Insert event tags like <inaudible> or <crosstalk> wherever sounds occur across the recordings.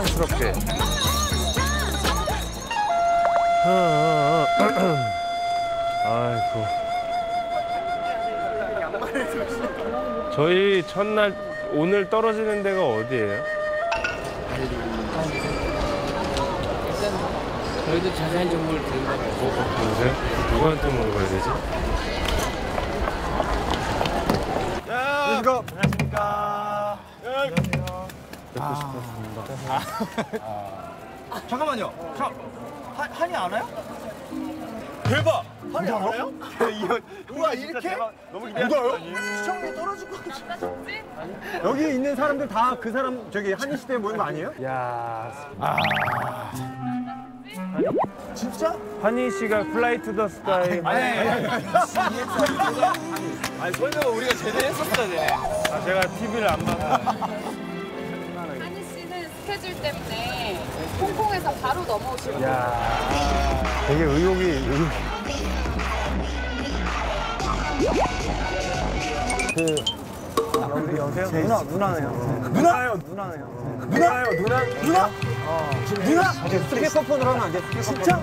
자연스럽게. 아이고. 저희 첫날 오늘 떨어지는 데가 어디예요? 저희도 자세한 정보를 드린다고 그러세요? 누구한테 물어봐야 되지? 이거 잠깐만요. 저 한, 한이 알아요? 대박! 한이 알아요? 이거 우와 이렇게? 너무 기대하는 시청률 떨어질 것 같아. 여기 있는 사람들 다 그 사람 저기 한이 시대에 모인 거 아니에요? 야 진짜? 환희 씨가 플라이 투 더 스카이. 아니 아니 아니 설명 우리가 제대로 했었어야 돼. 아, 제가 TV를 안 봐서. 스케줄 때문에 홍콩에서 바로 넘어오시고 야 되게 의욕이 의욕. 누나 누나네요. 누나요 누나네요. 누나요 누나 누나? 어 누나? 스피커폰으로 하면 안 돼? 진짜?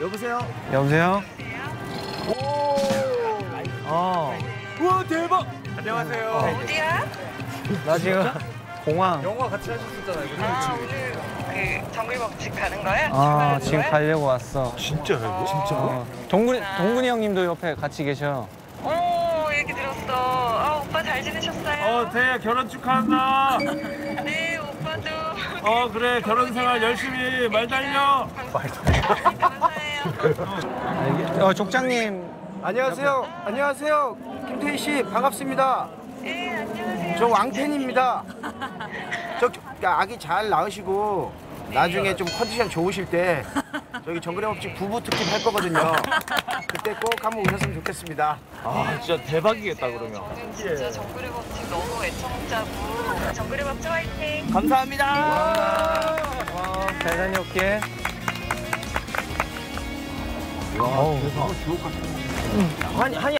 여보세요? 여보세요? 우와 대박! 어디야? 나 지금 공항. 영화 같이 하셨었잖아요. 이거. 아 오늘 그 정글법칙 가는 거야? 아, 지금 거야? 가려고 왔어. 진짜요? 진짜? 어, 동근이, 동근이 형님도 옆에 같이 계셔. 오 얘기 들었어 아 오빠 잘 지내셨어요? 어, 태야 결혼 축하한다. <laughs> 네 오빠도 어, 그래 결혼 생활 열심히 말 달려. 감사해요 어, 족장님. 안녕하세요. 안녕하세요. 김태희 씨 반갑습니다. 네 안녕하세요 저 왕팬입니다. <laughs> 저 아기 잘 낳으시고 나중에 좀 컨디션 좋으실 때 저기 정글의 법칙 부부 특집 할 거거든요. 그때 꼭 한번 오셨으면 좋겠습니다. 저는 진짜 정글의 법칙 너무 애청자고 정글의 법칙 화이팅 감사합니다. 어, 잘 다녀올게. 한이 한이